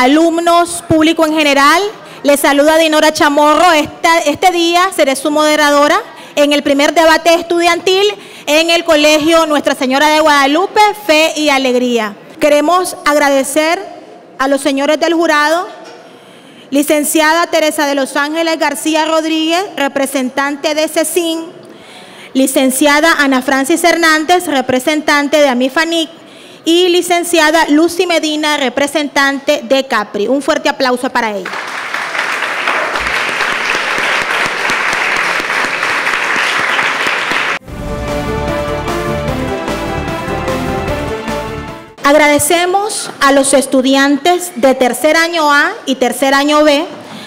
alumnos, público en general. Les saluda Dinora Chamorro. este día seré su moderadora en el primer debate estudiantil en el Colegio Nuestra Señora de Guadalupe, Fe y Alegría. Queremos agradecer a los señores del jurado, licenciada Teresa de los Ángeles García Rodríguez, representante de CECIN, licenciada Ana Francis Hernández, representante de Amifanic, y licenciada Lucy Medina, representante de CAPRI. Un fuerte aplauso para ella. Agradecemos a los estudiantes de tercer año A y tercer año B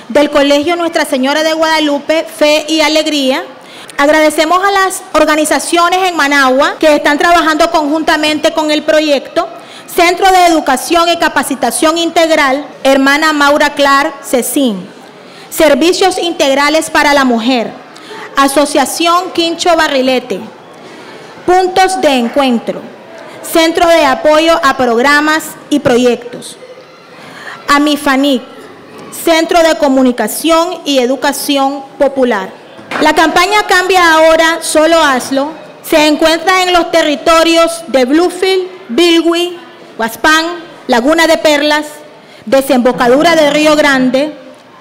del Colegio Nuestra Señora de Guadalupe, Fe y Alegría. Agradecemos a las organizaciones en Managua que están trabajando conjuntamente con el proyecto. Centro de Educación y Capacitación Integral, hermana Maura Clar, CECIN. Servicios Integrales para la Mujer. Asociación Quincho Barrilete. Puntos de Encuentro. Centro de Apoyo a Programas y Proyectos. AMIFANIC, Centro de Comunicación y Educación Popular. La campaña Cambia Ahora, Solo Hazlo, se encuentra en los territorios de Bluefield, Bilwi, Huaspán, Laguna de Perlas, Desembocadura de Río Grande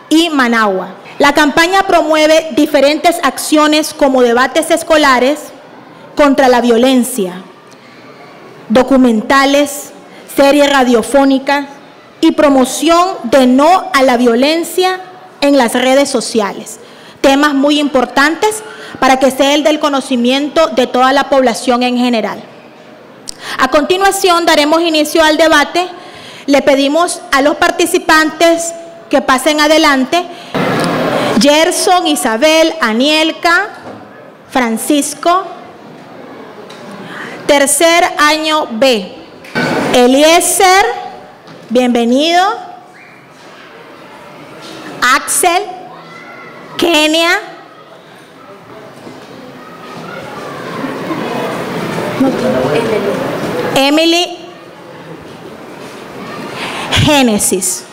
y Managua. La campaña promueve diferentes acciones como debates escolares contra la violencia, documentales, series radiofónicas y promoción de no a la violencia en las redes sociales. Temas muy importantes para que sea el del conocimiento de toda la población en general. A continuación daremos inicio al debate. Le pedimos a los participantes que pasen adelante. Gerson, Isabel, Anielka, Francisco, Tercer año B. Eliezer, bienvenido. Axel, Kenia. Emily. Génesis.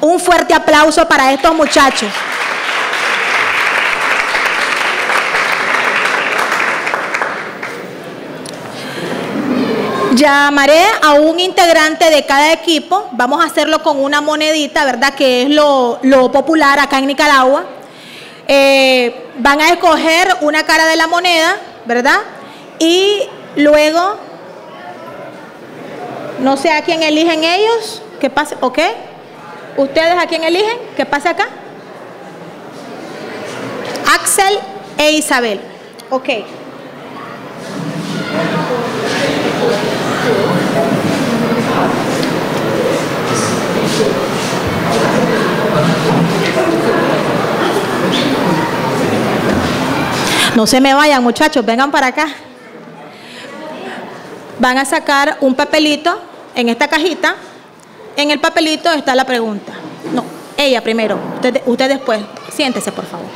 Un fuerte aplauso para estos muchachos. Llamaré a un integrante de cada equipo, vamos a hacerlo con una monedita, ¿verdad? Que es lo, popular acá en Nicaragua. Eh, van a escoger una cara de la moneda, ¿verdad? Y luego, no sé a quién eligen ellos, ¿qué pase, ¿ok? ¿Ustedes a quién eligen? ¿Qué pasa acá? Axel e Isabel. Ok. No se me vayan, muchachos, vengan para acá. Van a sacar un papelito en esta cajita. En el papelito está la pregunta. No, ella primero, usted, usted después. Siéntese, por favor.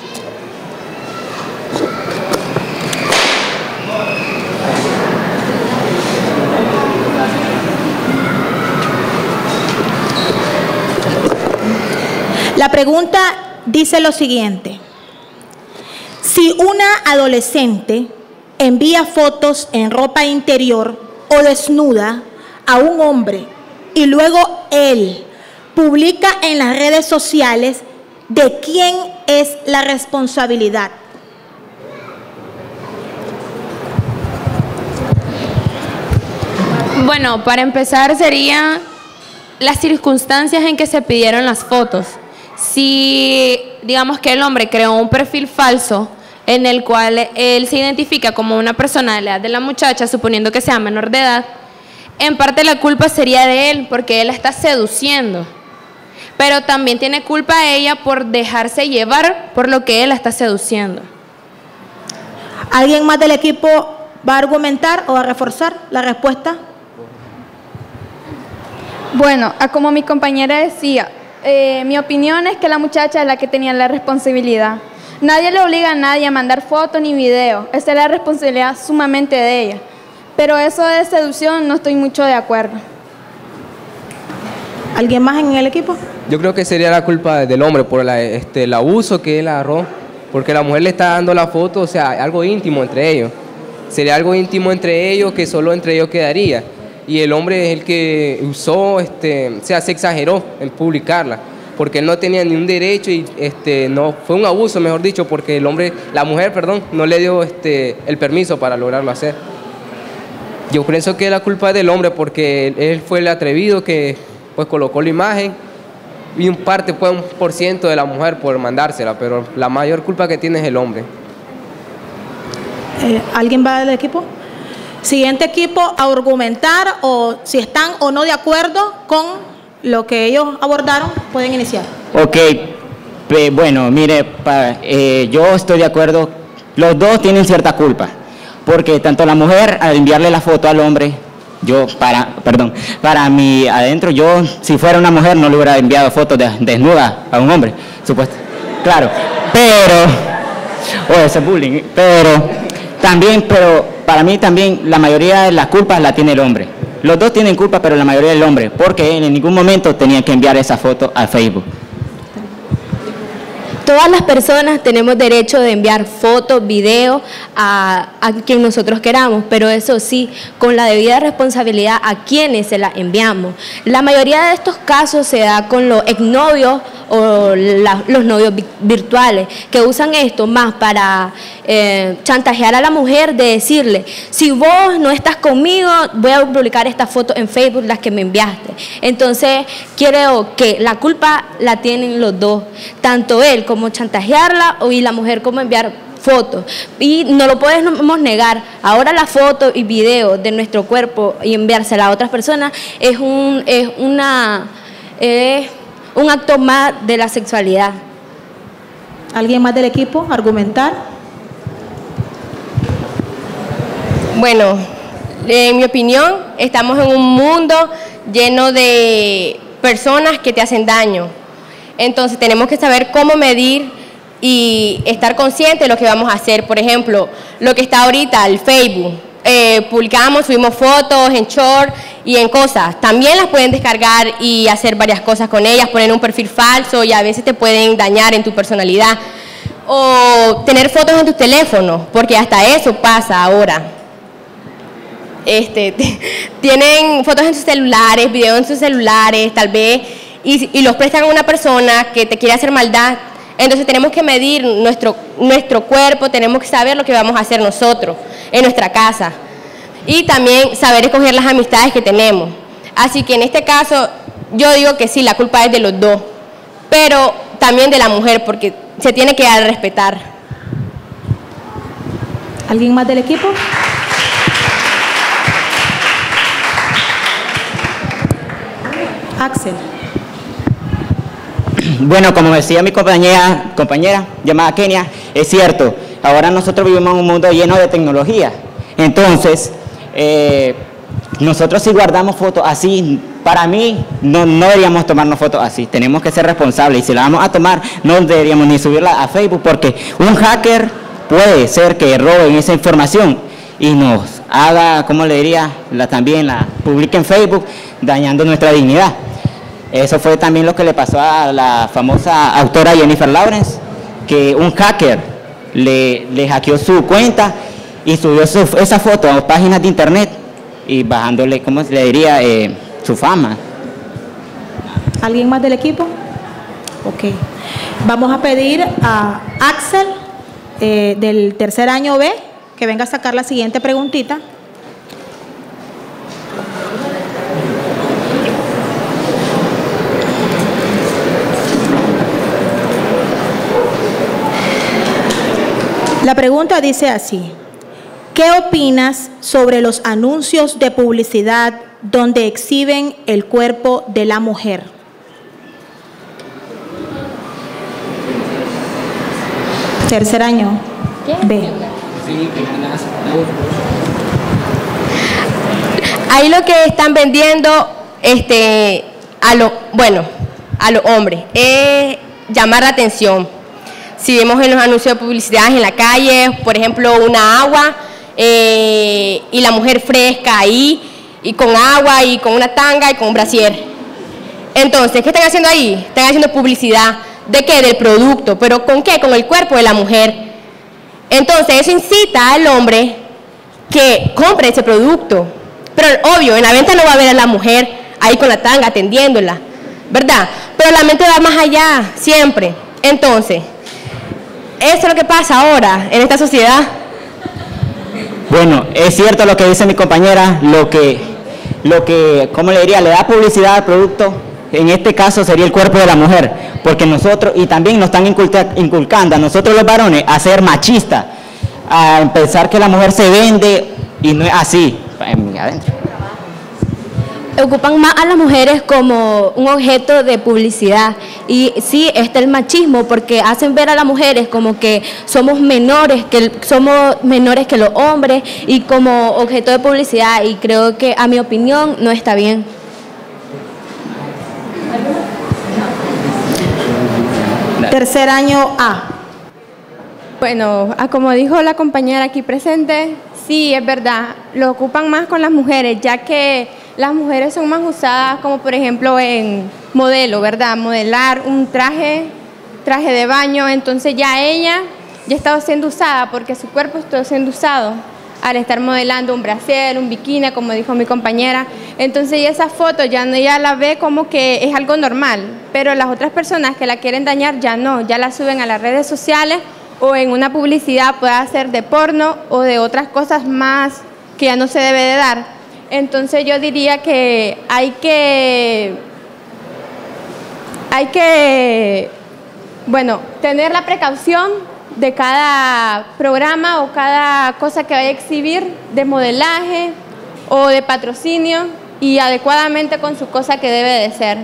La pregunta dice lo siguiente. Si una adolescente envía fotos en ropa interior o desnuda a un hombre y luego él publica en las redes sociales, ¿de quién es la responsabilidad? Bueno, para empezar serían las circunstancias en que se pidieron las fotos. Si digamos que el hombre creó un perfil falso en el cual él se identifica como una persona de la edad de la muchacha, suponiendo que sea menor de edad, en parte la culpa sería de él porque él la está seduciendo. Pero también tiene culpa ella por dejarse llevar por lo que él la está seduciendo. ¿Alguien más del equipo va a argumentar o a reforzar la respuesta? Bueno, como mi compañera decía, eh, mi opinión es que la muchacha es la que tenía la responsabilidad. Nadie le obliga a nadie a mandar fotos ni videos. Esa es la responsabilidad sumamente de ella. Pero eso de seducción no estoy mucho de acuerdo. ¿Alguien más en el equipo? Yo creo que sería la culpa del hombre por la- este, el abuso que él agarró, porque la mujer le está dando la foto, o sea, algo íntimo entre ellos. Sería algo íntimo entre ellos que solo entre ellos quedaría. Y el hombre es el que usó, este, o sea, se exageró en publicarla, porque él no tenía ni un derecho y este, no, fue un abuso, mejor dicho, porque el hombre, la mujer, perdón, no le dio este, el permiso para lograrlo hacer. Yo pienso que la culpa es del hombre porque él, fue el atrevido que pues colocó la imagen y un parte fue un por ciento de la mujer por mandársela, pero la mayor culpa que tiene es el hombre. Eh, ¿Alguien va del equipo? Siguiente equipo a argumentar o si están o no de acuerdo con lo que ellos abordaron, pueden iniciar. Ok, bueno, mire, pa- eh, yo estoy de acuerdo, los dos tienen cierta culpa, porque tanto la mujer al enviarle la foto al hombre, yo para, perdón, para mí adentro, yo si fuera una mujer no le hubiera enviado fotos de- desnuda a un hombre, supuesto, claro, pero, o ese bullying, pero también, pero para mí también la mayoría de las culpas la tiene el hombre. Los dos tienen culpa, pero la mayoría del hombre, porque en ningún momento tenía que enviar esa foto a Facebook. Todas las personas tenemos derecho de enviar fotos, videos a, a quien nosotros queramos, pero eso sí, con la debida responsabilidad a quienes se las enviamos. La mayoría de estos casos se da con los exnovios o los novios vi- virtuales, que usan esto más para eh, chantajear a la mujer de decirle, si vos no estás conmigo, voy a publicar esta foto en Facebook, las que me enviaste. Entonces, creo que la culpa la tienen los dos, tanto él como chantajearla o y la mujer como enviar fotos. Y no lo podemos negar. Ahora la foto y video de nuestro cuerpo y enviársela a otras personas es un, es una, es un acto más de la sexualidad. ¿Alguien más del equipo? Argumentar. Bueno, en mi opinión, estamos en un mundo lleno de personas que te hacen daño. Entonces tenemos que saber cómo medir y estar conscientes de lo que vamos a hacer. Por ejemplo, lo que está ahorita, el Facebook. Eh, publicamos, subimos fotos en short y en cosas. También las pueden descargar y hacer varias cosas con ellas, poner un perfil falso y a veces te pueden dañar en tu personalidad. O tener fotos en tu teléfono, porque hasta eso pasa ahora este, tienen fotos en sus celulares, videos en sus celulares, tal vez, y, los prestan a una persona que te quiere hacer maldad. Entonces tenemos que medir nuestro, nuestro cuerpo, tenemos que saber lo que vamos a hacer nosotros en nuestra casa. Y también saber escoger las amistades que tenemos. Así que en este caso, yo digo que sí, la culpa es de los dos, pero también de la mujer, porque se tiene que dar respetar. ¿Alguien más del equipo? Axel. Bueno, como decía mi compañera, compañera llamada Kenia, es cierto, ahora nosotros vivimos en un mundo lleno de tecnología. Entonces, eh, nosotros si guardamos fotos así, para mí no, no deberíamos tomarnos fotos así, tenemos que ser responsables y si la vamos a tomar no deberíamos ni subirla a Facebook porque un hacker puede ser que robe esa información y nos haga, como le diría, la, también la publique en Facebook dañando nuestra dignidad. Eso fue también lo que le pasó a la famosa autora Jennifer Lawrence, que un hacker le, le hackeó su cuenta y subió su- esa foto a páginas de internet y bajándole, ¿cómo se le diría?, Eh, su fama. ¿Alguien más del equipo? Ok. Vamos a pedir a Axel eh, del tercer año B que venga a sacar la siguiente preguntita. La pregunta dice así. ¿Qué opinas sobre los anuncios de publicidad donde exhiben el cuerpo de la mujer? Tercer año. B. Ahí lo que están vendiendo este, a lo, bueno, a los hombres es llamar la atención. Si vemos en los anuncios de publicidad en la calle, por ejemplo, una agua eh, y la mujer fresca ahí, y con agua y con una tanga y con un brasier. Entonces, ¿qué están haciendo ahí? Están haciendo publicidad. ¿De qué? Del producto. ¿Pero con qué? Con el cuerpo de la mujer. Entonces, eso incita al hombre que compre ese producto. Pero obvio, en la venta no va a ver a la mujer ahí con la tanga atendiéndola, ¿verdad? Pero la mente va más allá, siempre. Entonces, eso es lo que pasa ahora en esta sociedad. Bueno, es cierto lo que dice mi compañera, lo que, lo que, ¿cómo le diría? Le da publicidad al producto, en este caso sería el cuerpo de la mujer, porque nosotros, y también nos están inculca- inculcando a nosotros los varones a ser machistas, a pensar que la mujer se vende y no es así. En- adentro. Ocupan más a las mujeres como un objeto de publicidad. Y sí, está el machismo porque hacen ver a las mujeres como que somos menores, que el- somos menores que los hombres y como objeto de publicidad. Y creo que a mi opinión no está bien. Tercer año A. Bueno, ah, como dijo la compañera aquí presente, sí, es verdad, lo ocupan más con las mujeres, ya que las mujeres son más usadas como por ejemplo en modelo, ¿verdad? Modelar un traje, traje de baño, entonces ya ella ya estaba siendo usada porque su cuerpo está siendo usado al estar modelando un brasier, un bikini, como dijo mi compañera. Entonces ya esa foto ya no ella la ve como que es algo normal, pero las otras personas que la quieren dañar ya no, ya la suben a las redes sociales o en una publicidad puede ser de porno o de otras cosas más que ya no se debe de dar. Entonces yo diría que hay que hay que bueno, tener la precaución de cada programa o cada cosa que vaya a exhibir de modelaje o de patrocinio y adecuadamente con su cosa que debe de ser.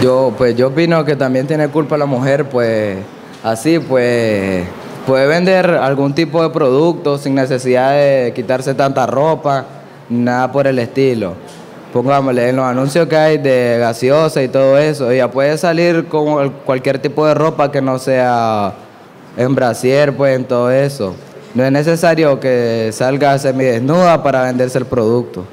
Yo, pues, yo opino que también tiene culpa la mujer, pues, así, pues, puede vender algún tipo de producto sin necesidad de quitarse tanta ropa, nada por el estilo. Pongámosle, en los anuncios que hay de gaseosa y todo eso, ella puede salir con cualquier tipo de ropa que no sea en brasier, pues, en todo eso. No es necesario que salga semidesnuda para venderse el producto.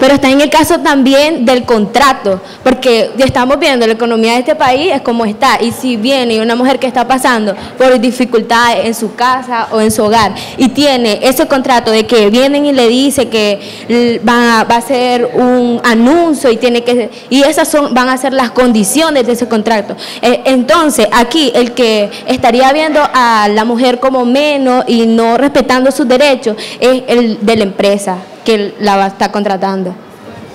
Pero está en el caso también del contrato, porque estamos viendo la economía de este país es como está, y si viene una mujer que está pasando por dificultades en su casa o en su hogar y tiene ese contrato de que vienen y le dice que l- va, va a ser un anuncio y tiene que y esas son van a ser las condiciones de ese contrato. Eh, entonces, aquí el que estaría viendo a la mujer como menos y no respetando sus derechos es el de la empresa que la va a estar contratando.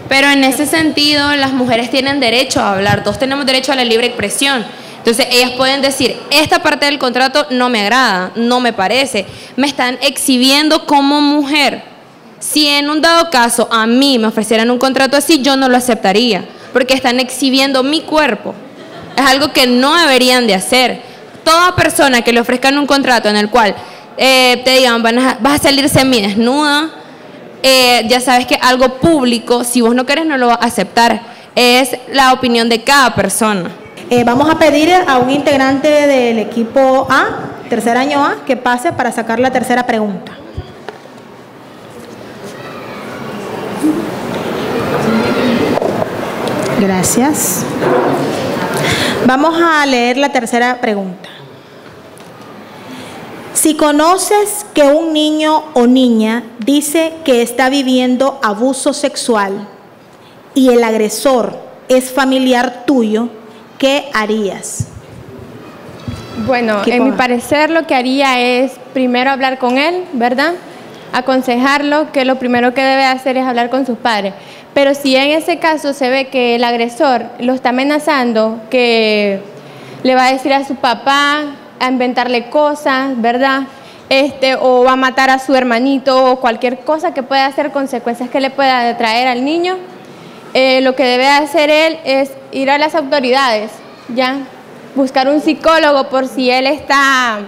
Pero en ese sentido, las mujeres tienen derecho a hablar, todos tenemos derecho a la libre expresión. Entonces, ellas pueden decir, esta parte del contrato no me agrada, no me parece, me están exhibiendo como mujer. Si en un dado caso a mí me ofrecieran un contrato así, yo no lo aceptaría, porque están exhibiendo mi cuerpo. Es algo que no deberían de hacer. Toda persona que le ofrezcan un contrato en el cual eh, te digan, vas a salir semidesnuda, eh, ya sabes que algo público, si vos no querés, no lo vas a aceptar. Es la opinión de cada persona. Eh, vamos a pedir a un integrante del equipo A, tercer año A, que pase para sacar la tercera pregunta. Gracias. Vamos a leer la tercera pregunta. Si conoces que un niño o niña dice que está viviendo abuso sexual y el agresor es familiar tuyo, ¿qué harías? Bueno, ¿Qué en mi parecer lo que haría es primero hablar con él, ¿verdad? Aconsejarlo que lo primero que debe hacer es hablar con sus padres. Pero si en ese caso se ve que el agresor lo está amenazando, que le va a decir a su papá, a inventarle cosas, ¿verdad? Este, o va a matar a su hermanito o cualquier cosa que pueda hacer consecuencias que le pueda traer al niño, eh, lo que debe hacer él es ir a las autoridades, ¿ya? Buscar un psicólogo por si él está,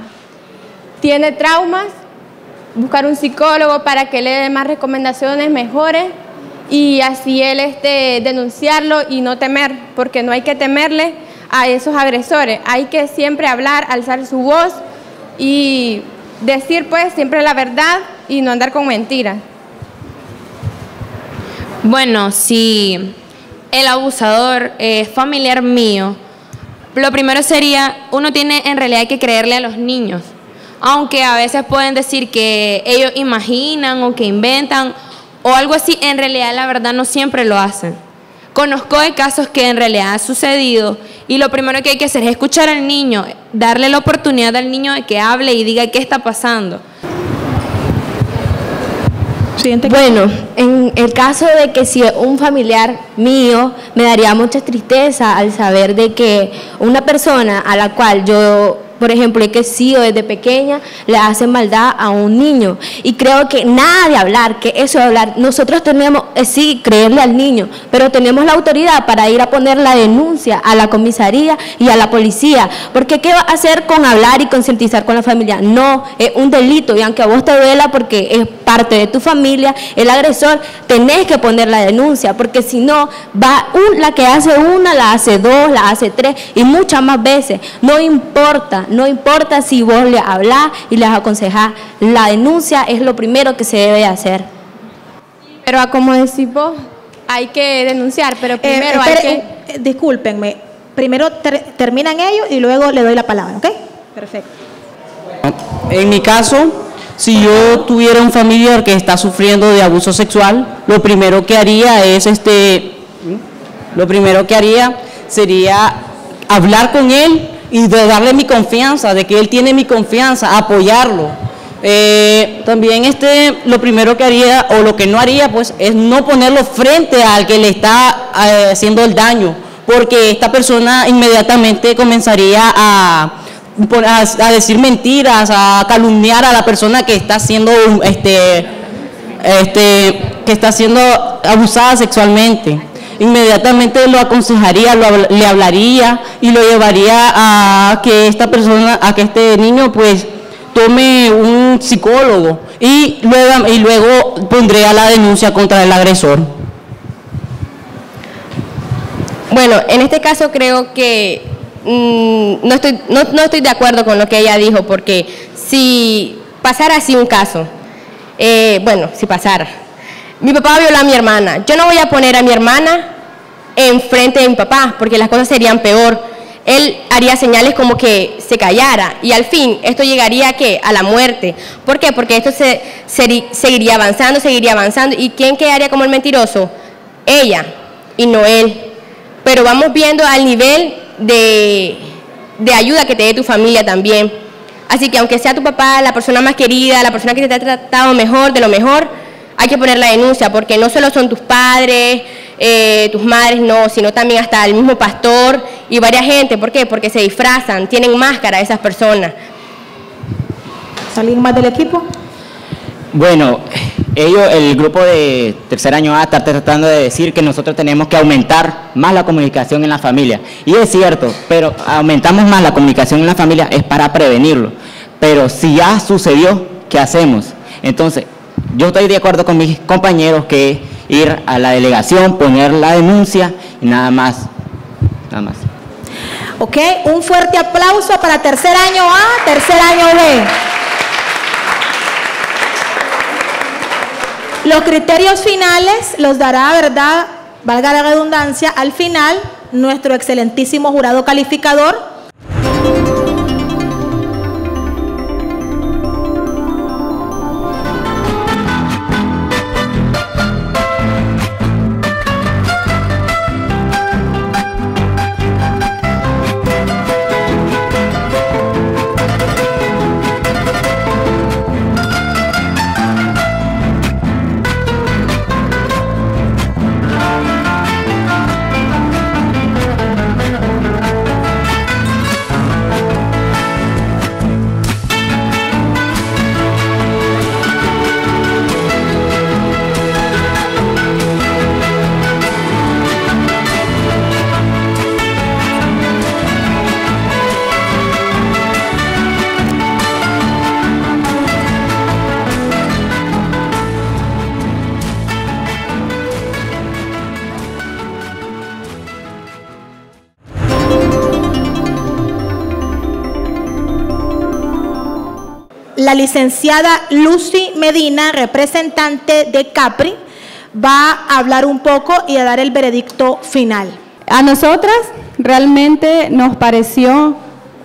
tiene traumas, buscar un psicólogo para que le dé más recomendaciones mejores y así él este, denunciarlo y no temer, porque no hay que temerle a esos agresores, hay que siempre hablar, alzar su voz y decir pues siempre la verdad y no andar con mentiras. Bueno, si el abusador es familiar mío, lo primero sería, uno tiene en realidad que creerle a los niños, aunque a veces pueden decir que ellos imaginan o que inventan o algo así, en realidad la verdad no siempre lo hacen. Conozco de casos que en realidad ha sucedido y lo primero que hay que hacer es escuchar al niño, darle la oportunidad al niño de que hable y diga qué está pasando. Bueno, en el caso de que si un familiar mío, me daría mucha tristeza al saber de que una persona a la cual yo por ejemplo, he que sido desde pequeña, le hacen maldad a un niño. Y creo que nada de hablar, que eso de hablar, nosotros tenemos, eh, sí, creerle al niño, pero tenemos la autoridad para ir a poner la denuncia a la comisaría y a la policía. Porque ¿qué va a hacer con hablar y concientizar con la familia? No, es un delito y aunque a vos te duela porque es parte de tu familia, el agresor, tenés que poner la denuncia, porque si no, va la que hace una, la hace dos, la hace tres y muchas más veces. No importa no importa si vos le hablás y les aconsejás, la denuncia es lo primero que se debe hacer. Pero como decís vos, hay que denunciar, pero eh, primero hay que... Eh, discúlpenme, primero terminan ellos y luego le doy la palabra, ¿ok? Perfecto. En mi caso, si yo tuviera un familiar que está sufriendo de abuso sexual, lo primero que haría es este, lo primero que haría sería hablar con él y de darle mi confianza, de que él tiene mi confianza, apoyarlo. Eh, también este, lo primero que haría o lo que no haría pues es no ponerlo frente al que le está eh, haciendo el daño, porque esta persona inmediatamente comenzaría a, a, decir mentiras, a calumniar a la persona que está siendo este, este, que está siendo abusada sexualmente inmediatamente lo aconsejaría, le hablaría y lo llevaría a que esta persona, a que este niño pues tome un psicólogo y luego, y luego pondría la denuncia contra el agresor. Bueno, en este caso creo que mm, no, estoy, no, no, estoy de acuerdo con lo que ella dijo, porque si pasara así un caso, eh, bueno, si pasara, mi papá violó a mi hermana. Yo no voy a poner a mi hermana enfrente de mi papá, porque las cosas serían peor. Él haría señales como que se callara y al fin esto llegaría a, ¿qué? a la muerte. ¿Por qué? Porque esto se, seguiría avanzando, seguiría avanzando. ¿Y quién quedaría como el mentiroso? Ella y no él. Pero vamos viendo al nivel de, de ayuda que te dé tu familia también. Así que aunque sea tu papá la persona más querida, la persona que te ha tratado mejor, de lo mejor, hay que poner la denuncia, porque no solo son tus padres, eh, tus madres, no, sino también hasta el mismo pastor y varias gente. ¿Por qué? Porque se disfrazan, tienen máscara esas personas. ¿Alguien más del equipo? Bueno, ellos, el grupo de tercer año A está tratando de decir que nosotros tenemos que aumentar más la comunicación en la familia. Y es cierto, pero aumentamos más la comunicación en la familia es para prevenirlo. Pero si ya sucedió, ¿qué hacemos? Entonces, yo estoy de acuerdo con mis compañeros que ir a la delegación, poner la denuncia y nada más. Nada más. Ok, un fuerte aplauso para tercer año A, tercer año B. Los criterios finales los dará, ¿verdad? Valga la redundancia, al final nuestro excelentísimo jurado calificador la licenciada Lucy Medina, representante de Capri, va a hablar un poco y a dar el veredicto final. A nosotras realmente nos pareció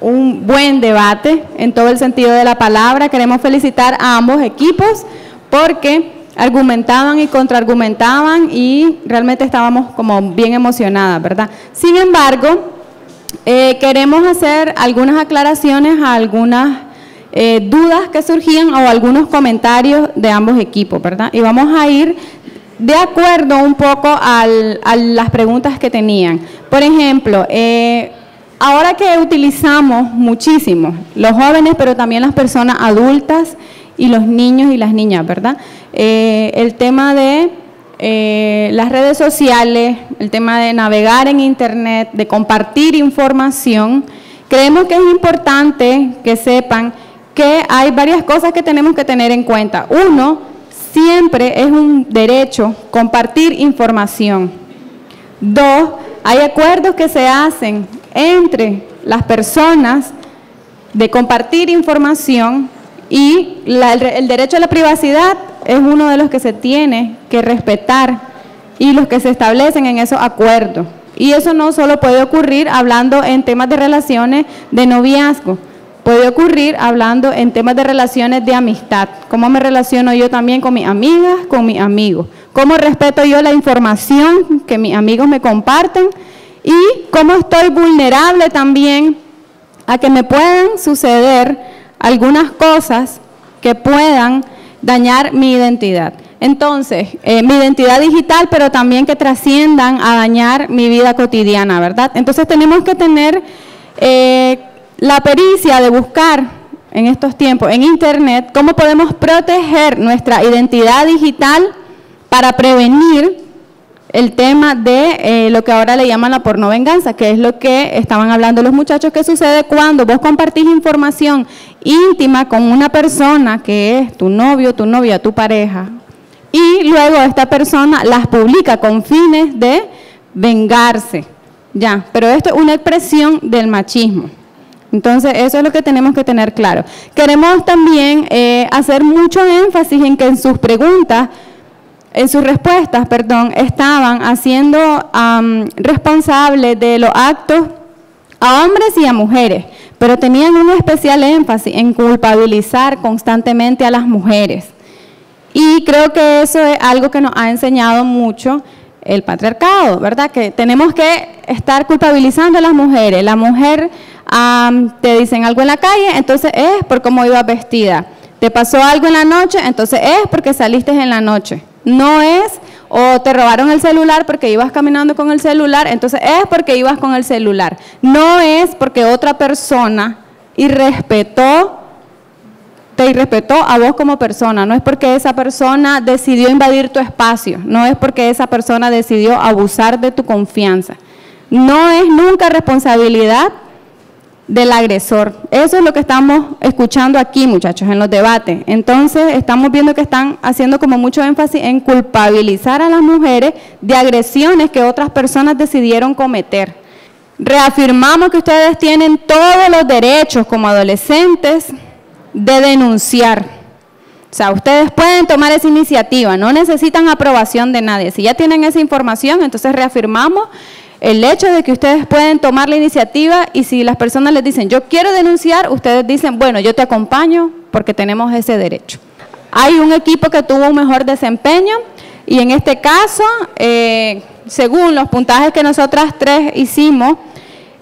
un buen debate en todo el sentido de la palabra. Queremos felicitar a ambos equipos porque argumentaban y contraargumentaban y realmente estábamos como bien emocionadas, ¿verdad? Sin embargo, eh, queremos hacer algunas aclaraciones a algunas eh, dudas que surgían o algunos comentarios de ambos equipos, ¿verdad? Y vamos a ir de acuerdo un poco a las preguntas que tenían. Por ejemplo, eh, ahora que utilizamos muchísimo los jóvenes, pero también las personas adultas y los niños y las niñas, ¿verdad? el tema de eh, las redes sociales, el tema de navegar en Internet, de compartir información, creemos que es importante que sepan que hay varias cosas que tenemos que tener en cuenta. Uno, siempre es un derecho compartir información. Dos, hay acuerdos que se hacen entre las personas de compartir información y el derecho a la privacidad es uno de los que se tiene que respetar y los que se establecen en esos acuerdos. Y eso no solo puede ocurrir hablando en temas de relaciones de noviazgo, puede ocurrir hablando en temas de relaciones de amistad. ¿Cómo me relaciono yo también con mis amigas, con mis amigos? ¿Cómo respeto yo la información que mis amigos me comparten? Y cómo estoy vulnerable también a que me puedan suceder algunas cosas que puedan dañar mi identidad. Entonces, eh, mi identidad digital, pero también que trasciendan a dañar mi vida cotidiana, ¿verdad? Entonces tenemos que tener eh, la pericia de buscar en estos tiempos en Internet cómo podemos proteger nuestra identidad digital para prevenir el tema de eh, lo que ahora le llaman la pornovenganza, que es lo que estaban hablando los muchachos, que sucede cuando vos compartís información íntima con una persona que es tu novio, tu novia, tu pareja, y luego esta persona las publica con fines de vengarse. Ya, pero esto es una expresión del machismo. Entonces, eso es lo que tenemos que tener claro. Queremos también eh, hacer mucho énfasis en que en sus preguntas en sus respuestas, perdón, estaban haciendo responsables de los actos a hombres y a mujeres, pero tenían un especial énfasis en culpabilizar constantemente a las mujeres. Y creo que eso es algo que nos ha enseñado mucho el patriarcado, ¿verdad? Que tenemos que estar culpabilizando a las mujeres. La mujer te dicen algo en la calle, entonces es por cómo iba vestida. Te pasó algo en la noche, entonces es porque saliste en la noche. No es, o te robaron el celular porque ibas caminando con el celular, entonces es porque ibas con el celular. No es porque otra persona irrespetó, te irrespetó a vos como persona, no es porque esa persona decidió invadir tu espacio, no es porque esa persona decidió abusar de tu confianza. No es nunca responsabilidad del agresor. Eso es lo que estamos escuchando aquí, muchachos, en los debates. Entonces, estamos viendo que están haciendo como mucho énfasis en culpabilizar a las mujeres de agresiones que otras personas decidieron cometer. Reafirmamos que ustedes tienen todos los derechos como adolescentes de denunciar. O sea, ustedes pueden tomar esa iniciativa, no necesitan aprobación de nadie. Si ya tienen esa información, entonces reafirmamos el hecho de que ustedes pueden tomar la iniciativa y si las personas les dicen, yo quiero denunciar, ustedes dicen, bueno, yo te acompaño porque tenemos ese derecho. Hay un equipo que tuvo un mejor desempeño y en este caso, eh, según los puntajes que nosotras tres hicimos,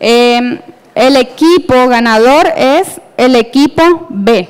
eh, el equipo ganador es el equipo B.